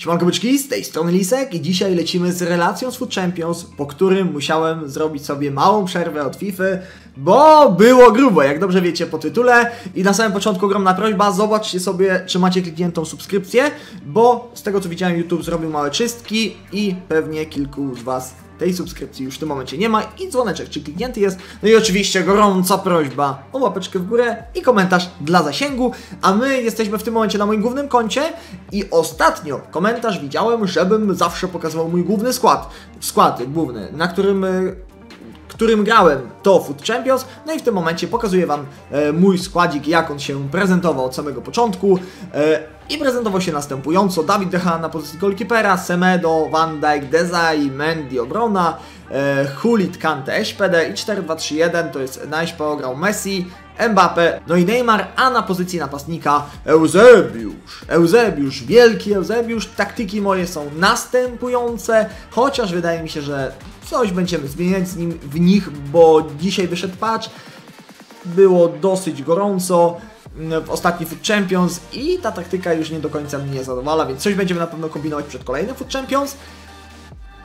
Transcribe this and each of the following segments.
Siemanko byczki, z tej strony Lisek i dzisiaj lecimy z relacją z Food Champions, po którym musiałem zrobić sobie małą przerwę od FIFA, bo było grubo, jak dobrze wiecie po tytule. I na samym początku ogromna prośba, zobaczcie sobie, czy macie klikniętą subskrypcję, bo z tego co widziałem YouTube zrobił małe czystki i pewnie kilku z Was tej subskrypcji już w tym momencie nie ma i dzwoneczek czy kliknięty jest. No i oczywiście gorąca prośba o łapeczkę w górę i komentarz dla zasięgu, a my jesteśmy w tym momencie na moim głównym koncie i ostatnio komentarz widziałem, żebym zawsze pokazywał mój główny skład, skład główny, na którym którym grałem to Food Champions, no i w tym momencie pokazuję Wam e, mój składzik, jak on się prezentował od samego początku. E, i prezentował się następująco. Dawid Decha na pozycji goalkeepera, Semedo, Van Dijk, Dezai, Mendy, obrona, e, Hulit, Kante, SPD i 4-2-3-1 to jest najśpo grał Messi, Mbappe, no i Neymar, a na pozycji napastnika Eusebiusz. Eusebiusz, wielki Eusebiusz. Taktyki moje są następujące, chociaż wydaje mi się, że coś będziemy zmieniać z nim, w nich, bo dzisiaj wyszedł patch. Było dosyć gorąco w ostatni Food Champions i ta taktyka już nie do końca mnie zadowala, więc coś będziemy na pewno kombinować przed kolejnym Food Champions.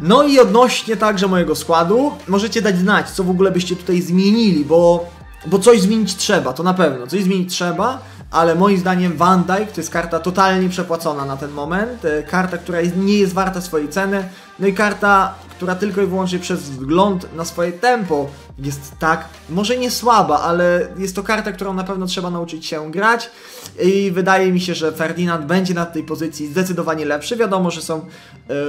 No i odnośnie także mojego składu, możecie dać znać, co w ogóle byście tutaj zmienili, bo bo coś zmienić trzeba, to na pewno, coś zmienić trzeba, ale moim zdaniem Van Dijk to jest karta totalnie przepłacona na ten moment, e, karta, która nie jest warta swojej ceny, no i karta, która tylko i wyłącznie przez wzgląd na swoje tempo jest tak, może nie słaba, ale jest to karta, którą na pewno trzeba nauczyć się grać i wydaje mi się, że Ferdinand będzie na tej pozycji zdecydowanie lepszy. Wiadomo, że są e,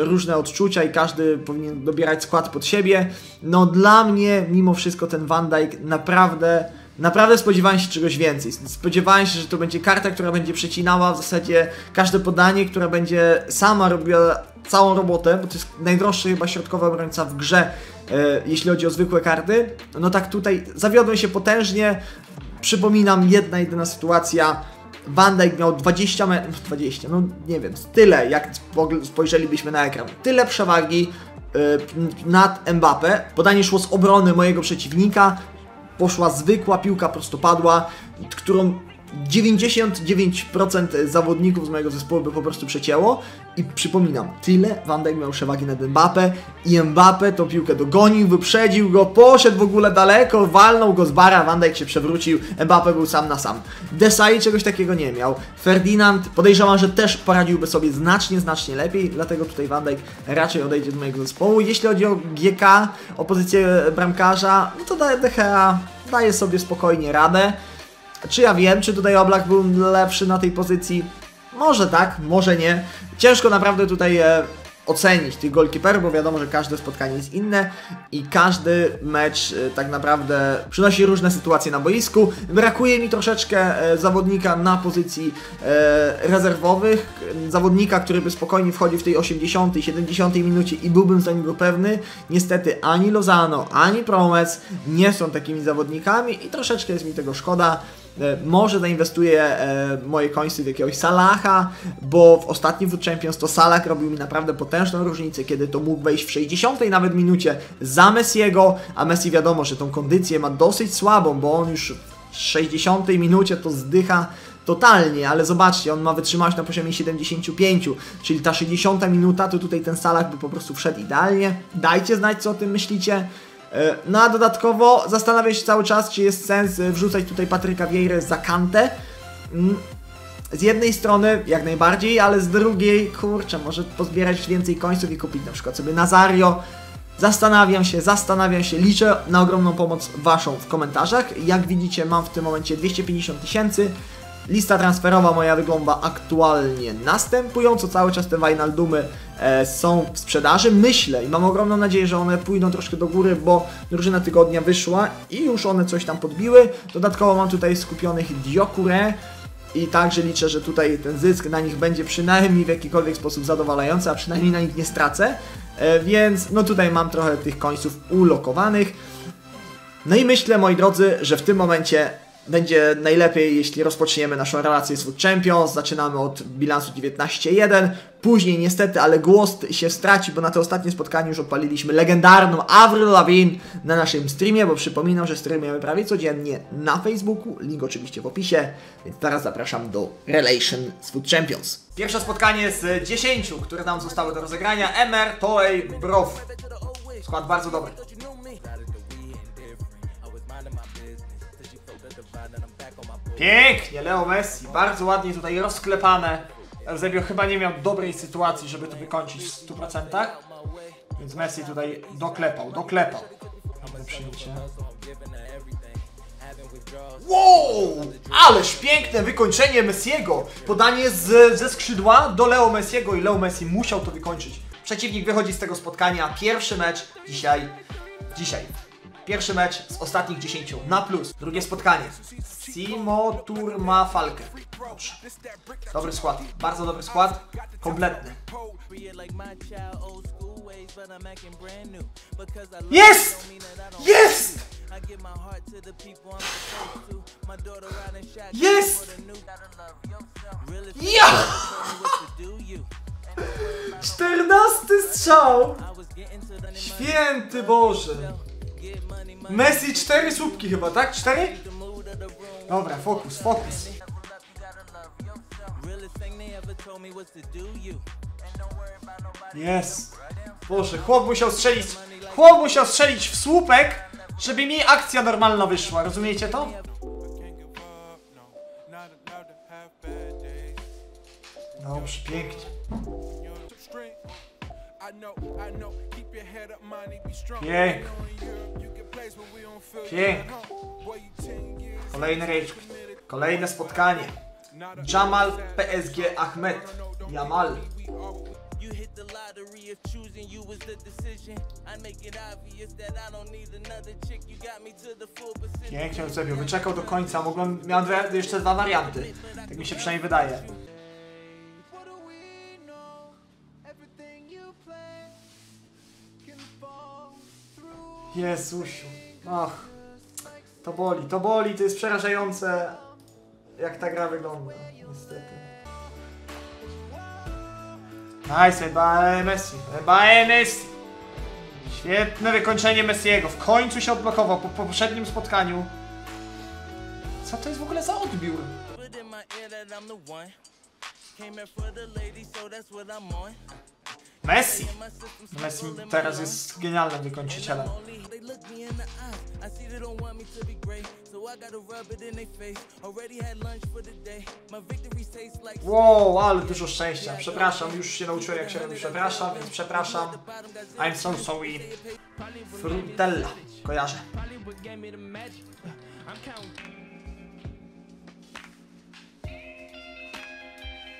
różne odczucia i każdy powinien dobierać skład pod siebie. No dla mnie mimo wszystko ten Van Dijk naprawdę Naprawdę spodziewałem się czegoś więcej. Spodziewałem się, że to będzie karta, która będzie przecinała w zasadzie każde podanie, która będzie sama robiła całą robotę, bo to jest najdroższy chyba środkowy obrońca w grze, e, jeśli chodzi o zwykłe karty. No tak tutaj zawiodłem się potężnie. Przypominam, jedna jedyna sytuacja. Van Dijk miał 20 metrów, 20, no nie wiem, tyle, jak spojrzelibyśmy na ekran. Tyle przewagi e, nad Mbappe. Podanie szło z obrony mojego przeciwnika poszła zwykła piłka prostopadła, którą 99% zawodników z mojego zespołu by po prostu przecięło i przypominam, tyle Van Dijk miał przewagi nad Mbappe i Mbappe tą piłkę dogonił, wyprzedził go, poszedł w ogóle daleko, walnął go z bara, Van Dijk się przewrócił, Mbappe był sam na sam. Desai czegoś takiego nie miał. Ferdinand podejrzewam, że też poradziłby sobie znacznie, znacznie lepiej, dlatego tutaj Van Dijk raczej odejdzie do mojego zespołu. Jeśli chodzi o GK, o pozycję bramkarza, no to DHA daje sobie spokojnie radę. Czy ja wiem, czy tutaj Oblak był lepszy na tej pozycji? Może tak, może nie. Ciężko naprawdę tutaj e, ocenić tych goalkeeperów, bo wiadomo, że każde spotkanie jest inne i każdy mecz e, tak naprawdę przynosi różne sytuacje na boisku. Brakuje mi troszeczkę e, zawodnika na pozycji e, rezerwowych, zawodnika, który by spokojnie wchodził w tej 80., 70 minucie i byłbym za niego pewny. Niestety ani Lozano, ani Promes nie są takimi zawodnikami i troszeczkę jest mi tego szkoda. E, może zainwestuję e, moje końce w jakiegoś Salaha, bo w ostatnim Food Champions to Salah robił mi naprawdę potężną różnicę, kiedy to mógł wejść w 60 nawet minucie za Messiego, a Messi wiadomo, że tą kondycję ma dosyć słabą, bo on już w 60 minucie to zdycha totalnie, ale zobaczcie, on ma wytrzymać na poziomie 75, czyli ta 60 minuta, to tutaj ten Salah by po prostu wszedł idealnie. Dajcie znać, co o tym myślicie. E, no a dodatkowo zastanawiam się cały czas, czy jest sens e, wrzucać tutaj Patryka Vieira za kantę. Mm, z jednej strony jak najbardziej, ale z drugiej, kurczę, może pozbierać więcej końców i kupić na przykład sobie Nazario. Zastanawiam się, zastanawiam się, liczę na ogromną pomoc Waszą w komentarzach. Jak widzicie, mam w tym momencie 250 tysięcy. Lista transferowa moja wygląda aktualnie następująco. Cały czas te Wijnaldumy e, są w sprzedaży. Myślę i mam ogromną nadzieję, że one pójdą troszkę do góry, bo drużyna tygodnia wyszła i już one coś tam podbiły. Dodatkowo mam tutaj skupionych Diokure i także liczę, że tutaj ten zysk na nich będzie przynajmniej w jakikolwiek sposób zadowalający, a przynajmniej na nich nie stracę. E, więc no tutaj mam trochę tych końców ulokowanych. No i myślę, moi drodzy, że w tym momencie będzie najlepiej, jeśli rozpoczniemy naszą relację z Food Champions. Zaczynamy od bilansu 19-1. Później niestety, ale głos się straci, bo na to ostatnie spotkanie już odpaliliśmy legendarną Avril Lavigne na naszym streamie, bo przypominam, że streamujemy prawie codziennie na Facebooku. Link oczywiście w opisie. Więc teraz zapraszam do Relation z Food Champions. Pierwsze spotkanie z 10, które nam zostały do rozegrania. Emer, Toei, Brow. Skład bardzo dobry. Pięknie, Leo Messi, bardzo ładnie tutaj rozklepane. Eusebio chyba nie miał dobrej sytuacji, żeby to wykończyć w 100%. Więc Messi tutaj doklepał, doklepał. Dobre przyjęcie. Wow! Ależ piękne wykończenie Messiego! Podanie z, ze skrzydła do Leo Messiego i Leo Messi musiał to wykończyć. Przeciwnik wychodzi z tego spotkania. Pierwszy mecz dzisiaj. Dzisiaj. Pierwszy mecz z ostatnich 10 na plus. Drugie spotkanie. Simo Turma Falke. Dobrze. Dobry skład. Bardzo dobry skład. Kompletny. Jest! Jest! Jest! Ja! 14 strzał! Święty Boże! Messi 4 słupki chyba, tak? 4? Dobra, fokus, fokus. Jest. Boże, chłop musiał strzelić. Chłop musiał strzelić w słupek, żeby mi akcja normalna wyszła. Rozumiecie to? Dobrze, pięknie. Pięknie. Pięknie. Kolejny rage. Kolejne spotkanie. Jamal PSG Ahmed. Jamal. You hit the lottery if choosing you was the decision. I make it obvious that I don't need another chick. You got me to the full position. Pięknie Eusebio, wyczekał do końca. Mogłem, miałem dwie, jeszcze dwa warianty. Tak mi się przynajmniej wydaje. Jezusiu. Ach. To boli, to boli, to jest przerażające. Jak ta gra wygląda. Niestety. Nice, chyba Messi. Chyba Messi. Świetne wykończenie Messiego. W końcu się odblokował po poprzednim spotkaniu. Co to jest w ogóle za odbiór? Messi. Messi teraz jest genialnym wykończycielem. Wow, ale dużo szczęścia. Przepraszam, już się nauczyłem jak się robi przepraszam, więc przepraszam. I'm so sorry. Frutella. Kojarzę.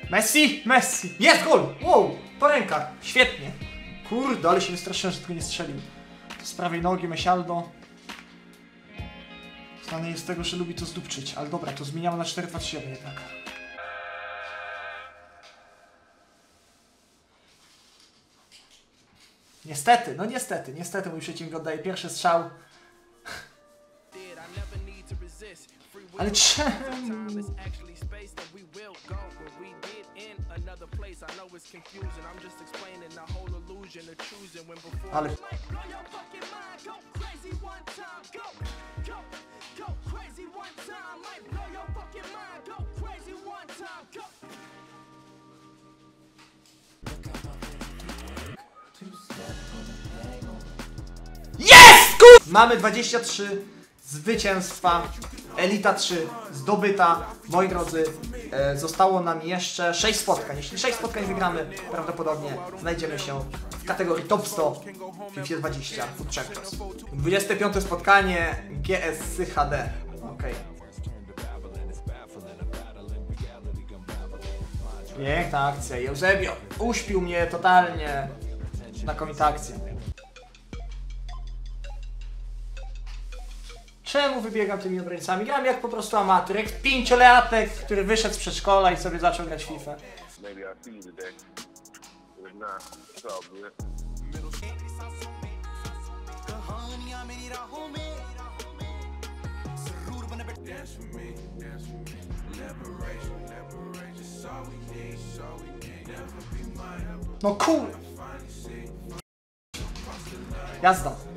Messi! Messi! Jest gol! Wow! Po rękach. Świetnie. Kurde, ale się wystraszyłem, że tego nie strzelił. Z prawej nogi Mesialdo. Znany jest z tego, że lubi to zdupczyć. Ale dobra, to zmieniamy na 4-2-3 jednak. Niestety, no niestety, niestety mój przeciwnik oddaje pierwszy strzał. Ale czemu? Another place. I know it's confusing. I'm just explaining the whole illusion of choosing when before. Ale. Jest! Kur... Mamy 23 zwycięstwa. Elita 3 zdobyta. Moi drodzy, zostało nam jeszcze 6 spotkań. Jeśli 6 spotkań wygramy, prawdopodobnie znajdziemy się w kategorii top 100 w FIFA 20 Food Champions. 25 spotkanie GSC HD. Okej. Piękna akcja. Eusebio uśpił mnie totalnie. Znakomita akcja. Czemu wybiegam tymi obrońcami? Gram jak po prostu amator, jak pięciolatek, który wyszedł z przedszkola i sobie zaczął grać FIFA. maybe I see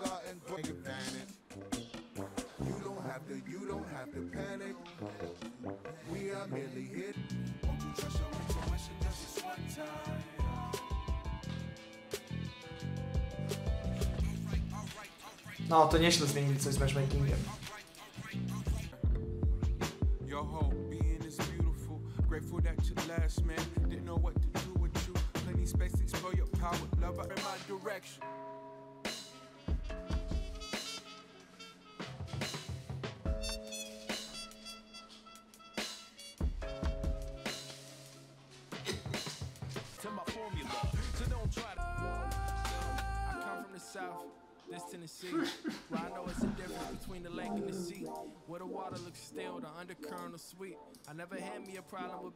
My garden bring advantage. You don't have to, you don't have to panic. We are merely. Won't you trust your intuition just one time? No, to nieźle zmienili coś z matchmakingiem. This Tennessee. Where I know it's the difference between the lake and the sea. Where the water looks still, the undercurrent is sweet. I never had me a problem with.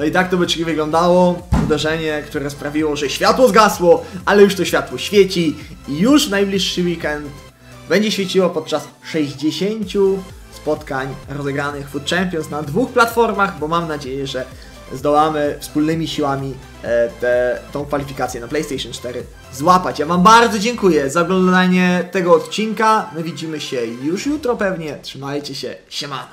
No i tak to by czyli wyglądało. Uderzenie, które sprawiło, że światło zgasło, ale już to światło świeci i już w najbliższy weekend będzie świeciło podczas 60 spotkań rozegranych Food Champions na dwóch platformach, bo mam nadzieję, że zdołamy wspólnymi siłami e, te, tą kwalifikację na PlayStation 4 złapać. Ja Wam bardzo dziękuję za oglądanie tego odcinka. My widzimy się już jutro pewnie. Trzymajcie się. Siemano.